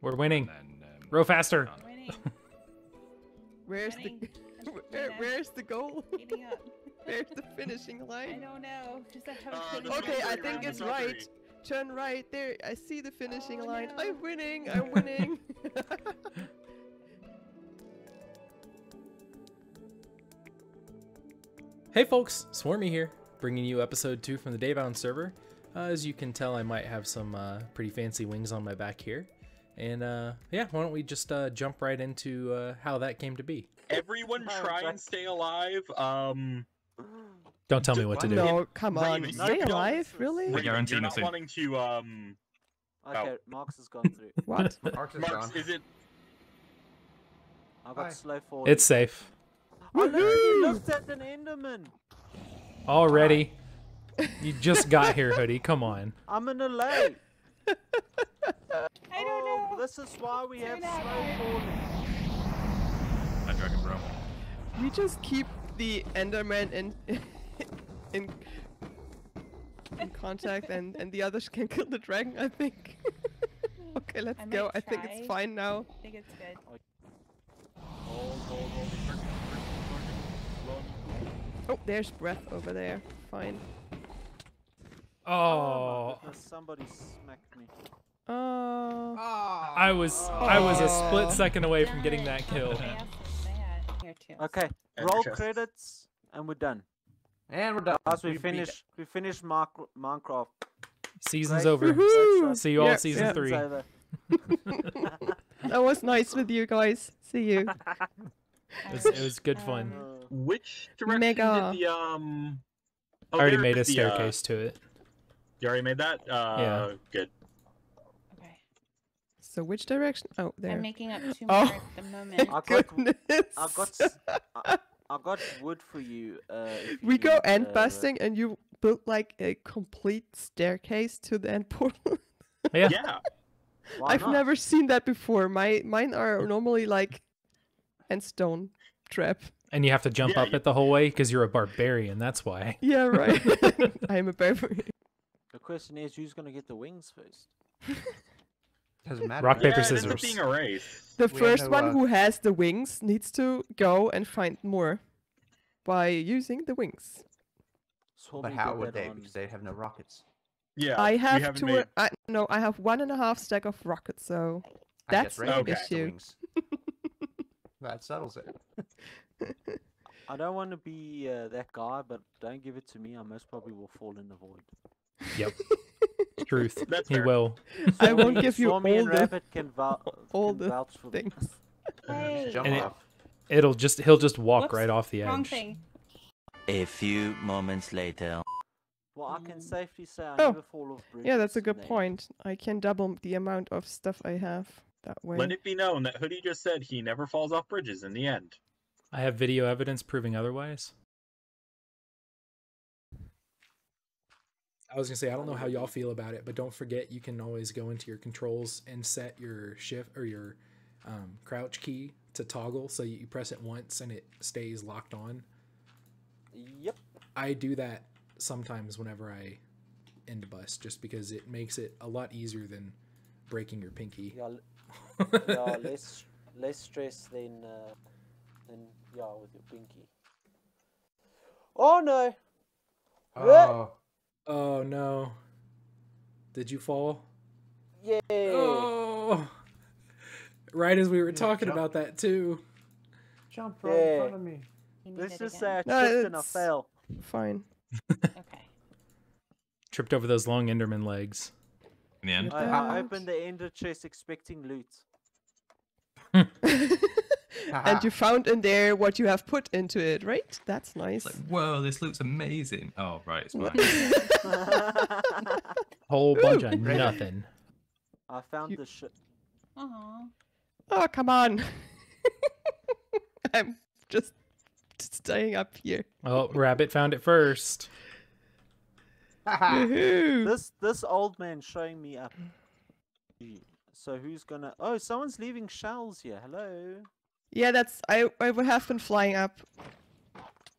We're winning. Then, um, Row faster. Winning. Where's Winning. the where, where's the goal? Where's the finishing line? I line? don't know. Just I haven't Uh, Okay, I think it's right. victory. Turn right there. I see the finishing Oh, line. no. I'm winning. I'm winning. Hey folks, Swarmee here, bringing you episode 2 from the Daybound server. Uh, as you can tell, I might have some uh, pretty fancy wings on my back here. And uh, yeah, why don't we just uh, jump right into uh, how that came to be? Everyone try and stay alive. Um, Don't tell me what to do. no, come on. Raven, Stay you don't- alive, really? We're Raven, guaranteeing you're not nothing. wanting to. Um, Okay, Oh. Marx has gone through. What? Marx is Marx, gone. is it? I got Hi. slow forward. It's safe. Oh no, Woohoo! he looked at an Enderman. Already. You just got here, Hoodie. Come on. I'm in a lake. I don't oh. This is why we have Turn out, slow Ryan. falling. That dragon, bro. We just keep the Enderman in in in contact, and and the others can kill the dragon. I think. okay, let's I go. might I think it's fine now. I think it's good. Oh, there's breath over there. Fine. Oh, my goodness, somebody smacked me. Oh. I was I was a split Oh. second away from getting that kill. fast is that? Here too. Okay, roll credits, and we're done. And we're done. Guys, we, beat finish. We finished Mark, Minecraft. Season's Great. over. Woohoo! See you all Yeah, season yeah. three. That was nice with you guys. See you. It was, it was good fun. Uh, Which direction Mega. did the um? I oh, already made a is the, uh, staircase to it. You already made that? Uh, Yeah. Good. Okay. So which direction? Oh, there. I'm making up two Oh. more at the moment. I got- Goodness. I got. s- I, I got wood for you. Uh, if we you go need, end uh, busting, and you built like a complete staircase to the end portal. Yeah. Yeah. why I've not? never seen that before. My mine are normally like end stone trap. And you have to jump Yeah, up you- it the whole way because you're a barbarian. That's why. Yeah, right. I'm a barbarian. The question is, who's gonna get the wings first? Doesn't matter. Rock, right? paper, yeah, it ends up scissors. being a race. The We first no, one uh, who has the wings needs to go and find more by using the wings. Swarmee But how would they? on- Because they have no rockets. Yeah. I have two. made- I, no, I have one and a half stack of rockets. So I That's Raven an gets issue. that settles it. I don't want to be uh, that guy, but don't give it to me. I most probably will fall in the void. Yep. Truth. That's he fair. will. I won't give you Swarmee all and the Rabbit can, vou- all can the vouch for me. things. Hey. Jump And it- off. It'll just he'll just walk Whoops, right off the Wrong edge. thing. A few moments later. Well, I can safely say I Oh, never fall off bridges. Yeah, that's a good point. I can double the amount of stuff I have that way. Let it be known that Hoodie just said he never falls off bridges in the end. I have video evidence proving otherwise. I was gonna say I don't know how y'all feel about it, but don't forget you can always go into your controls and set your shift or your um, crouch key to toggle, so you press it once and it stays locked on. Yep. I do that sometimes whenever I end a bus, just because it makes it a lot easier than breaking your pinky. Yeah, yeah less less stress than uh, than yeah with your pinky. Oh no! Oh, Oh no! Did you fall? Yeah. Oh, right as we were Yeah, talking jump. about that too. jump right in Yeah. front of me. You need Let's just say I No, tripped and I it's- fell. Fine. Okay. Tripped over those long Enderman legs. In the end. I, I opened the ender chest expecting loot. and you found in there what you have put into it, right? That's nice. It's like, whoa, this looks amazing. Oh, right, it's mine. Whole bunch of nothing. I found You- the shit. Aw. oh, come on. I'm just staying up here. Oh, Rabbit found it first. This this old man showing me up. So who's gonna? Oh, someone's leaving shells here. Hello. Yeah, that's I. I would have been flying up,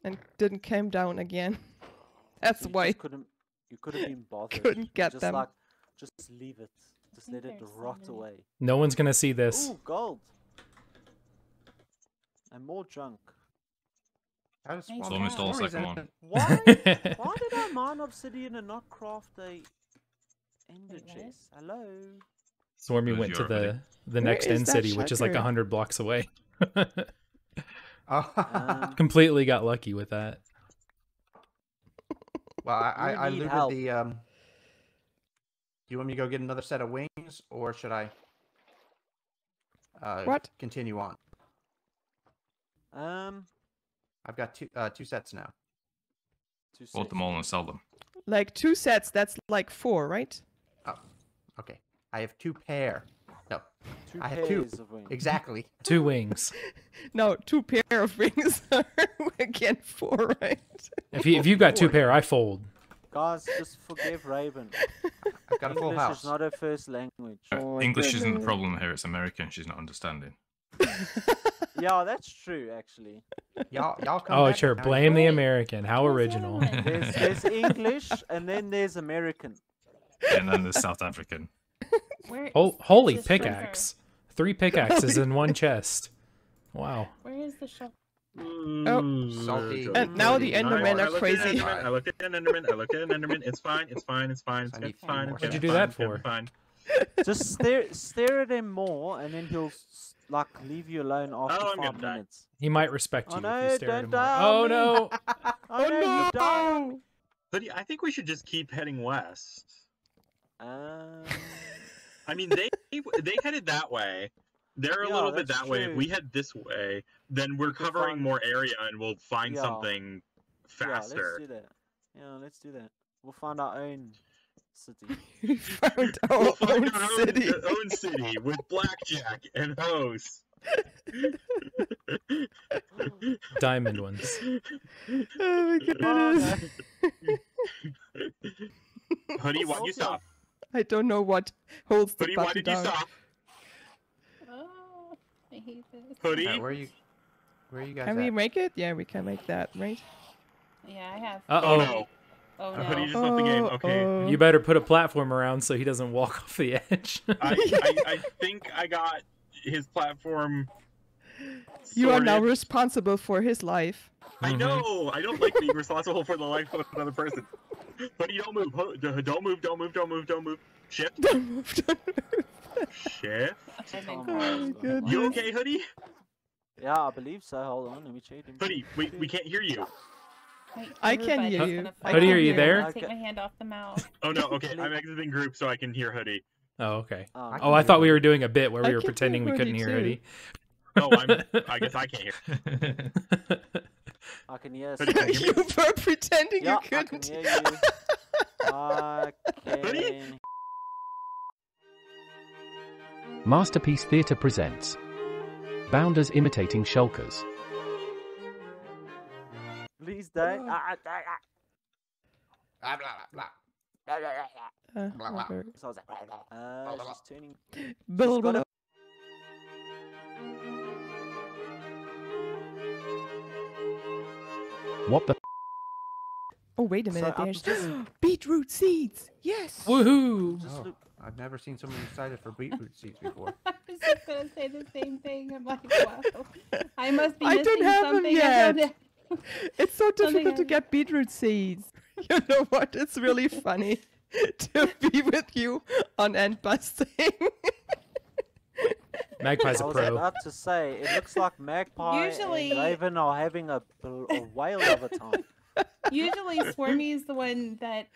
and didn't came down again. That's You why. couldn't. You could have been bothered. Couldn't get just them. Like, just leave it. Just think let it there's rot many. away. No one's gonna see this. Ooh, gold. And more junk. How does Thanks, spawn almost all second one. Why? Why did I mine obsidian and not craft a ender chest? Hello. Swarmee went to the the next is end city, which is like a hundred blocks away. Um, Completely got lucky with that. well, I, I, I need looted help. the. Um, do you want me to go get another set of wings, or should I? Uh, What? Continue on. um, I've got two uh, two sets now. two Bought them all and sell them. Like two sets, that's like four, right? Oh, okay. I have two pair. No, Two I have two. of wings. exactly. Two wings. No, two pair of wings are again four, right? If you if you've got two pair, I fold. Guys, just forgive Raven. I've got a full English house. is not her first language. Uh, Oh my English isn't the problem here. It's American. She's not understanding. Yeah, that's true, actually. Y'all, y'all come Oh back sure, blame the American. How What's the other original. one? There's, there's English, and then there's American. And then there's South African. Where Oh, holy the sugar? pickaxe! Three pickaxes in one chest. Wow. Where is the shovel? Oh, salty. And now the I- Endermen are crazy. I looked at an Enderman. I looked at an Enderman. It's fine. It's fine. It's fine. It's I good, need fine. It's more. good, What'd you do fine, that it's for? Fine. Just stare stare at him more, and then he'll like leave you alone after Oh, I'm five die. minutes. He might respect Oh, you no, if you stare at don't him. die more. Oh no! Oh, no, you. But I think we should just keep heading west. Um, I mean, they they headed that way. They're a Yeah, little bit that's that way. If we head this way, then we're covering find- more area and we'll find Yeah. something yeah, let's do that. Yeah, let's do that. We'll find our own city. We found our we'll find own our city. uh, own city with blackjack and hose. Diamond ones. Oh my goodness. Hoodie, why'd you stop? I don't know what holds the Hoodie, why button did you down. stop? Oh, I hate this. Hoodie, Uh, where are you? Where are you guys Can we make it? Yeah, we can make that, right? Yeah, I have. Uh oh oh. no, Oh Hoodie no. just left the game. Oh, Okay, oh. You better put a platform around so he doesn't walk off the edge. I, I I think I got his platform. You are now responsible for his life. I Mhm. know. I don't like being responsible for the life of another person. But you don't move. Ho- d- Don't move. Don't move. Don't move. Don't move. Shift. Don't move, don't move. Shift. I've Oh goodness. You okay, Hoodie? Yeah, I believe so. Hold on, let me check. let me Hoodie, we, we can't hear you. Wait, I can everybody's hear you. gonna I fall hear you there? I'll Take Okay. my hand off the mouse. Oh no. Okay, I'm exiting group so I can hear Hoodie. oh okay. Um, Oh, I hear thought we were doing a bit where I we were pretending we couldn't hear too. Hoodie. Oh, I'm. I guess I can't hear. I can hear. Hoodie, can you you were pretending Yeah, you I can couldn't. hear you. I can. Masterpiece Theatre presents Bounders imitating Shulkers. Please don't. Blah, blah, blah. Uh, Blah, blah. whatever. So I was like, uh, she's turning. Blah, What the Oh, wait a minute. I'm There's just- beetroot seeds. Yes. Woohoo! Just Oh. I've never seen someone excited for beetroot seeds before. I was just gonna say the same thing. I'm like, wow. I must be missing I missing don't have them something. I yet. It's so difficult to get beetroot seeds. You know what? It's really funny to be with you on end busting. Magpie's I a was about to say, it looks like Magpie Usually- and Raven are having a, a whale of a time. Usually, Swarmee is the one that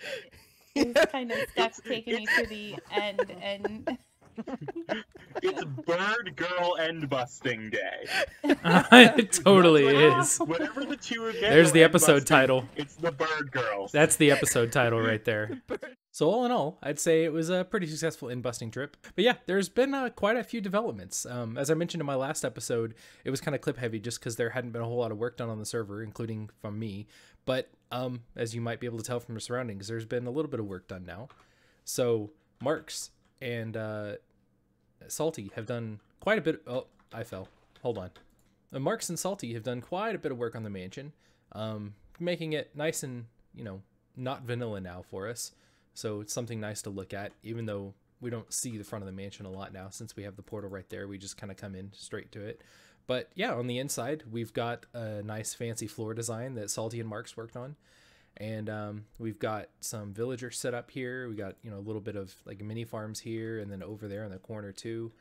is kind of stuck taking me to the end, and It's Bird Girl End Busting Day. it totally That's is. Whatever the two of. There's the episode busting, title. It's the Bird Girls. That's the episode title right there. So all in all, I'd say it was a pretty successful end-busting trip. But yeah, there's been uh, quite a few developments. Um, as I mentioned in my last episode, it was kind of clip heavy just because there hadn't been a whole lot of work done on the server, including from me. But um, as you might be able to tell from the surroundings, there's been a little bit of work done now. So Marx and uh, Salty have done quite a bit. Oh, I fell. Hold on. Uh, Marx and Salty have done quite a bit of work on the mansion, um, making it nice and you know not vanilla now for us. So it's something nice to look at, even though we don't see the front of the mansion a lot now since we have the portal right there. We just kind of come in straight to it. But yeah, on the inside, we've got a nice fancy floor design that Salty and Marx worked on. And um, we've got some villagers set up here. We got, you know, a little bit of like mini farms here and then over there in the corner too.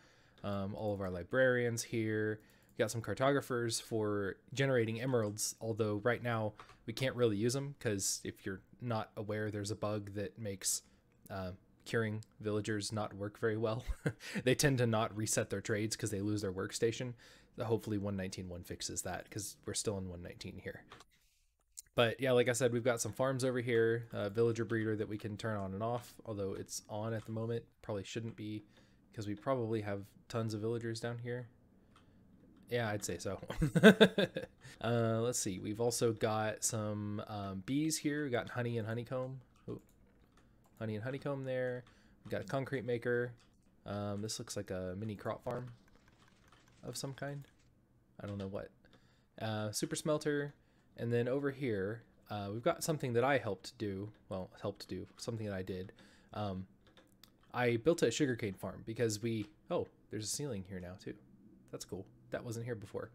Um, all of our librarians here. We got some cartographers for generating emeralds, although right now we can't really use them because if you're not aware, there's a bug that makes uh, curing villagers not work very well. they tend to not reset their trades because they lose their workstation. Hopefully 119.1 fixes that because we're still in 119 here. But yeah, like I said, we've got some farms over here, a villager breeder that we can turn on and off, although it's on at the moment. Probably shouldn't be because we probably have tons of villagers down here. Yeah, I'd say so. uh, let's see. We've also got some um, bees here. We got honey and honeycomb. Ooh. Honey and honeycomb there. We've got a concrete maker. Um, this looks like a mini crop farm of some kind. I don't know what. Uh, super smelter. And then over here, uh, we've got something that I helped do. Well, helped do. Something that I did. Um, I built a sugarcane farm because we... Oh, there's a ceiling here now too. That's cool. That wasn't here before.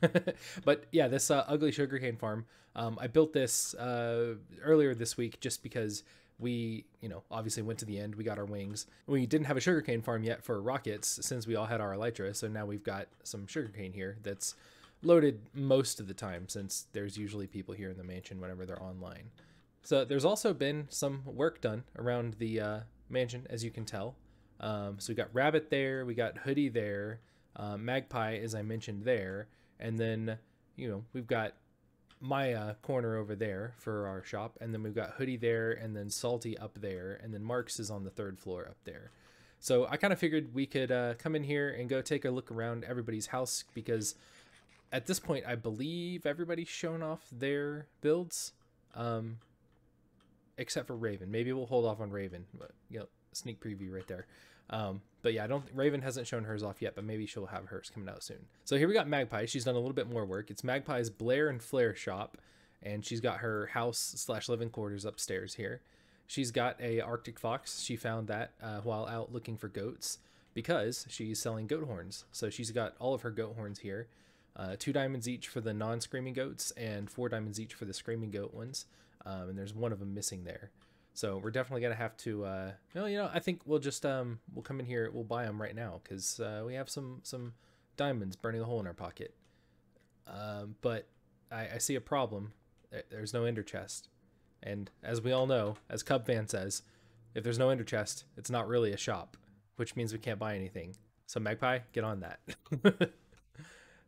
but yeah, this uh, ugly sugarcane farm, um, I built this uh, earlier this week just because we, you know, obviously went to the end. We got our wings. We didn't have a sugarcane farm yet for rockets since we all had our elytra. So now we've got some sugarcane here that's loaded most of the time since there's usually people here in the mansion whenever they're online. So there's also been some work done around the uh, mansion, as you can tell. Um, so we got Rabbit there, we got Hoodie there, uh, Magpie, as I mentioned there, and then you know we've got Maya corner over there for our shop, and then we've got Hoodie there, and then Salty up there, and then Marx is on the third floor up there. So I kind of figured we could uh, come in here and go take a look around everybody's house because at this point I believe everybody's shown off their builds, um, except for Raven. Maybe we'll hold off on Raven, but you know, sneak preview right there. Um, but yeah, I don't. Raven hasn't shown hers off yet, but maybe she'll have hers coming out soon. So here we got Magpie. She's done a little bit more work. It's Magpie's Blair and Flare shop, and she's got her house slash living quarters upstairs here. She's got a Arctic fox. She found that uh, while out looking for goats because she's selling goat horns. So she's got all of her goat horns here. Uh, two diamonds each for the non-screaming goats and four diamonds each for the screaming goat ones. Um, and there's one of them missing there. So we're definitely gonna have to. Uh, well, you know, I think we'll just um, we'll come in here. We'll buy them right now because uh, we have some some diamonds burning a hole in our pocket. Um, but I, I see a problem. There's no ender chest, and as we all know, as Cubfan says, if there's no ender chest, it's not really a shop, which means we can't buy anything. So Magpie, get on that.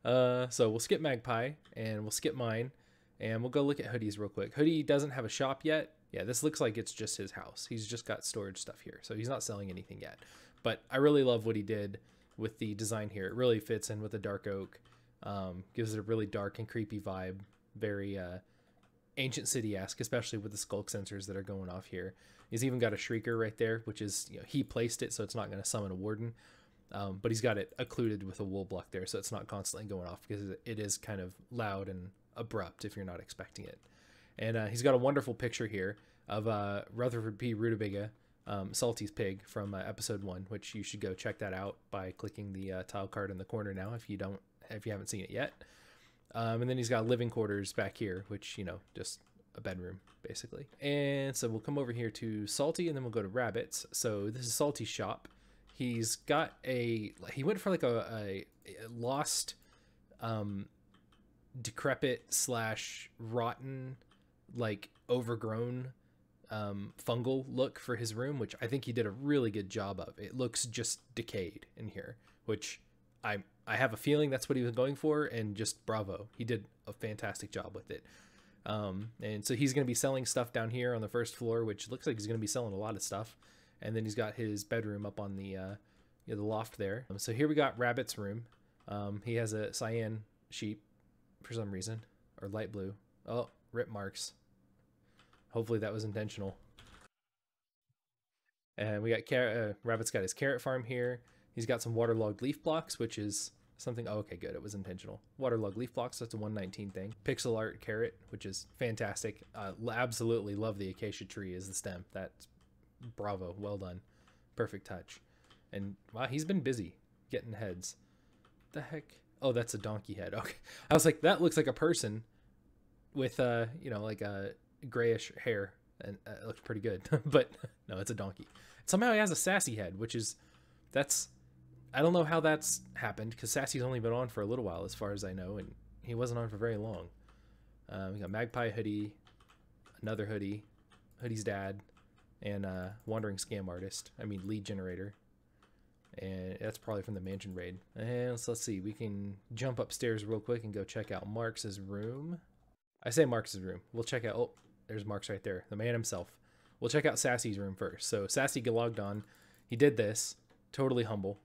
uh, so we'll skip Magpie and we'll skip mine, and we'll go look at Hoodie's real quick. Hoodie doesn't have a shop yet yeah, this looks like it's just his house. He's just got storage stuff here. So he's not selling anything yet. But I really love what he did with the design here. It really fits in with the dark oak. Um, gives it a really dark and creepy vibe. Very uh, ancient city-esque, especially with the sculk sensors that are going off here. He's even got a shrieker right there, which is, you know, he placed it so it's not going to summon a warden. Um, but he's got it occluded with a wool block there so it's not constantly going off because it is kind of loud and abrupt if you're not expecting it. And uh, he's got a wonderful picture here of uh, Rutherford P. Rutabaga, um, Salty's pig from uh, episode one, which you should go check that out by clicking the uh, tile card in the corner now if you don't if you haven't seen it yet. Um, and then he's got living quarters back here, which you know just a bedroom basically. And so we'll come over here to Salty, and then we'll go to Rabbits. So this is Salty's shop. He's got a he went for like a, a, lost, um, decrepit slash rotten like overgrown um, fungal look for his room, which I think he did a really good job of. It looks just decayed in here, which I I have a feeling that's what he was going for, and just bravo, he did a fantastic job with it. Um, and so he's going to be selling stuff down here on the first floor, which looks like he's going to be selling a lot of stuff. And then he's got his bedroom up on the uh, the loft there. Um, so here we got Rabbit's room. Um, he has a cyan sheep for some reason, or light blue. Oh, rip Marx. Hopefully that was intentional. And we got. Uh, Rabbit's got his carrot farm here. He's got some waterlogged leaf blocks, which is something. Oh, okay, good. It was intentional. Waterlogged leaf blocks. That's a 119 thing. Pixel art carrot, which is fantastic. Uh, absolutely love the acacia tree as the stem. That's bravo. Well done. perfect touch. And wow, he's been busy getting heads. The heck? Oh, that's a donkey head. Okay, I was like, that looks like a person with uh, you know, like a grayish hair, and uh, it looks pretty good. but no, it's a donkey. Somehow he has a sassy head, which is that's I don't know how that's happened because Sassy's only been on for a little while, as far as I know, and he wasn't on for very long. Um, we got Magpie hoodie, another hoodie, hoodie's dad, and uh, wandering scam artist. I mean lead generator, and that's probably from the mansion raid. And so let's see, we can jump upstairs real quick and go check out Marx's room. I say Marx's room. We'll check out. Oh, there's Marx right there, the man himself. We'll check out Sassy's room first. So Sassy logged on. He did this, totally humble,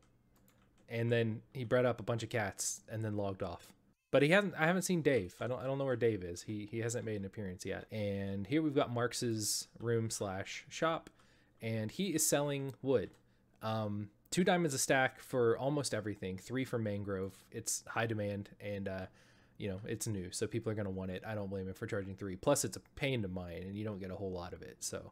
and then he bred up a bunch of cats and then logged off. But he hasn't. I haven't seen Dave. I don't. I don't know where Dave is. He he hasn't made an appearance yet. And here we've got Marx's room slash shop, and he is selling wood. Um, two diamonds a stack for almost everything. Three for mangrove. It's high demand, and uh, you know it's new, so people are gonna want it. I don't blame him for charging three. Plus, it's a pain to mine, and you don't get a whole lot of it. So,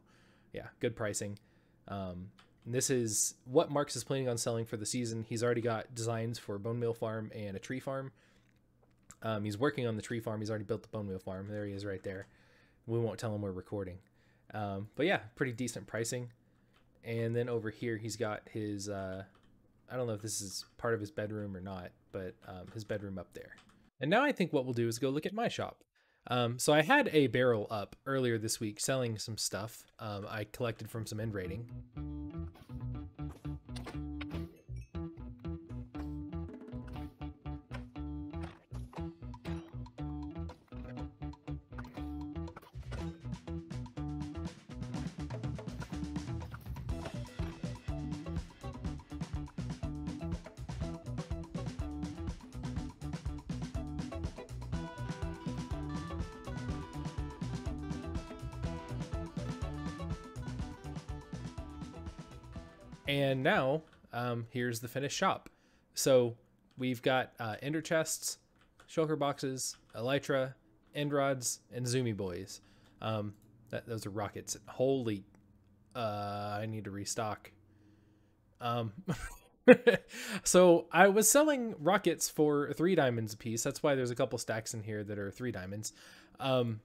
yeah, good pricing. Um, this is what Marx is planning on selling for the season. He's already got designs for bone meal farm and a tree farm. Um, he's working on the tree farm. He's already built the bone meal farm. There he is, right there. We won't tell him we're recording. Um, but yeah, pretty decent pricing. And then over here, he's got his. Uh, I don't know if this is part of his bedroom or not, but um, his bedroom up there. And now I think what we'll do is go look at my shop. Um, so I had a barrel up earlier this week selling some stuff um, I collected from some end rating. And now, um, here's the finished shop. So we've got uh, ender chests, shulker boxes, elytra, end rods, and zoomy boys. Um, that, those are rockets. Holy, uh, I need to restock. Um, so I was selling rockets for three diamonds a piece. That's why there's a couple stacks in here that are three diamonds. Um,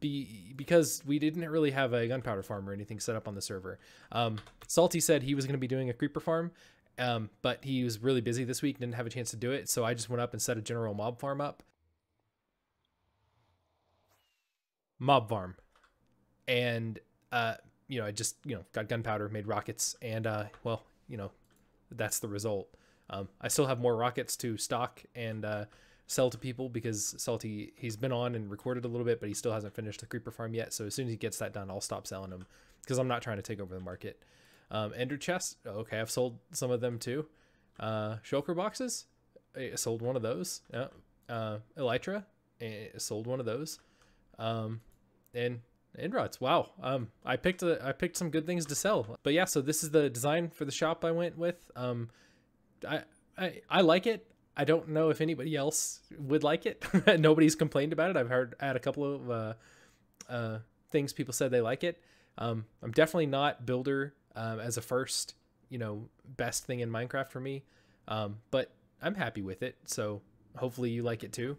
be because we didn't really have a gunpowder farm or anything set up on the server. Um, Salty said he was going to be doing a creeper farm, um, but he was really busy this week, didn't have a chance to do it. So I just went up and set a general mob farm up. Mob farm, and uh, you know, I just you know got gunpowder, made rockets, and uh, well, you know, that's the result. Um, I still have more rockets to stock and uh, sell to people because Salty he's been on and recorded a little bit, but he still hasn't finished the creeper farm yet. So as soon as he gets that done, I'll stop selling them because I'm not trying to take over the market. Um, Ender chest, okay, I've sold some of them too. Uh, shulker boxes, I sold one of those. Yeah. Uh, Elytra, I sold one of those. Um, and end rods. Wow. Um, I picked a, I picked some good things to sell. But yeah, so this is the design for the shop I went with. Um, I, I, I like it. I don't know if anybody else would like it. Nobody's complained about it. I've heard at a couple of uh, uh, things people said they like it. Um, I'm definitely not builder um, as a first, you know, best thing in Minecraft for me. Um, but I'm happy with it. So hopefully you like it too.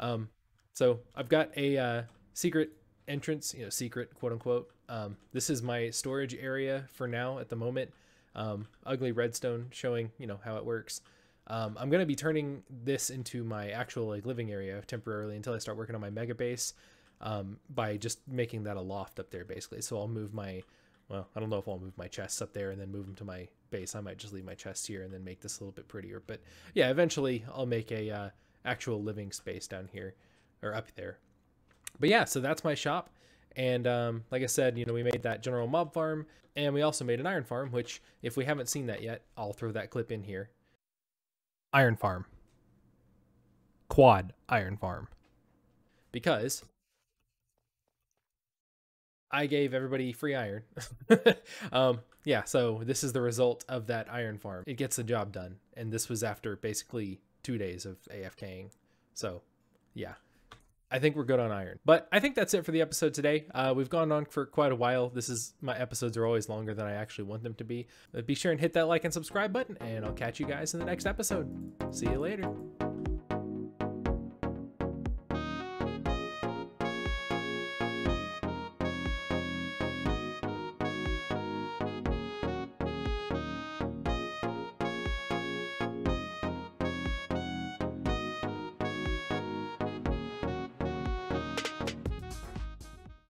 Um, so I've got a uh, secret entrance, you know, secret quote unquote. Um, this is my storage area for now at the moment. Um, ugly redstone showing, you know, how it works. Um, I'm going to be turning this into my actual like living area temporarily until I start working on my mega base um, by just making that a loft up there basically. So I'll move my, well, I don't know if I'll move my chests up there and then move them to my base. I might just leave my chests here and then make this a little bit prettier. But yeah, eventually I'll make a uh, actual living space down here or up there. But yeah, so that's my shop. And um, like I said, you know, we made that general mob farm and we also made an iron farm, which if we haven't seen that yet, I'll throw that clip in here. Iron farm. Quad iron farm. Because I gave everybody free iron. um, yeah, so this is the result of that iron farm. It gets the job done. And this was after basically two days of AFKing. So, yeah. I think we're good on iron. But I think that's it for the episode today. Uh, we've gone on for quite a while. This is my episodes are always longer than I actually want them to be. But be sure and hit that like and subscribe button, and I'll catch you guys in the next episode. See you later.